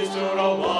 is to the one.